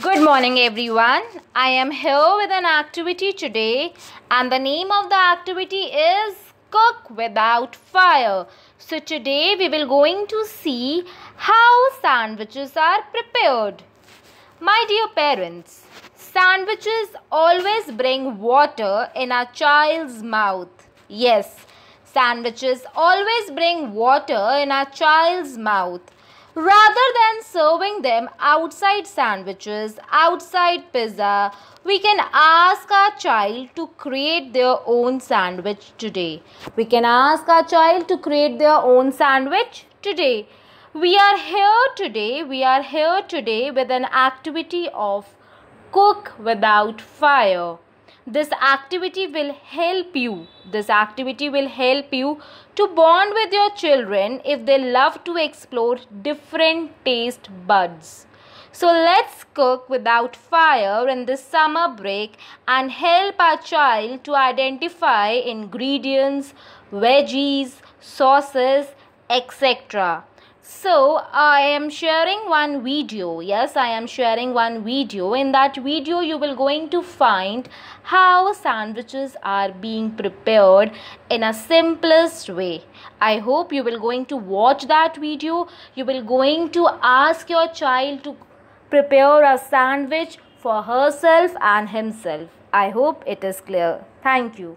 Good morning everyone. I am here with an activity today and the name of the activity is cook without fire. So today we will going to see how sandwiches are prepared. My dear parents, sandwiches always bring water in a child's mouth. Yes, sandwiches always bring water in a child's mouth. Rather than serving them outside sandwiches, outside pizza, we can ask our child to create their own sandwich today. We can ask our child to create their own sandwich today. We are here today, we are here today with an activity of cook without fire this activity will help you. This activity will help you to bond with your children if they love to explore different taste buds. So let's cook without fire in this summer break and help our child to identify ingredients veggies sauces etc so I am sharing one video. Yes, I am sharing one video. In that video, you will going to find how sandwiches are being prepared in a simplest way. I hope you will going to watch that video. You will going to ask your child to prepare a sandwich for herself and himself. I hope it is clear. Thank you.